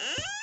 Huh?